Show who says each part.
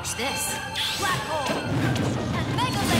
Speaker 1: Watch this. Black hole. And mega